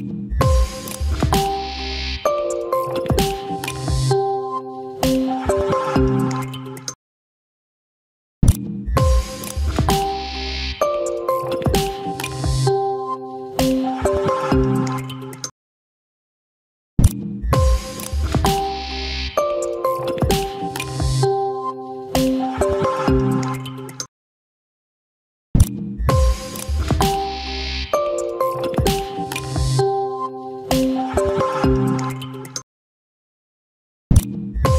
Bye. Bye.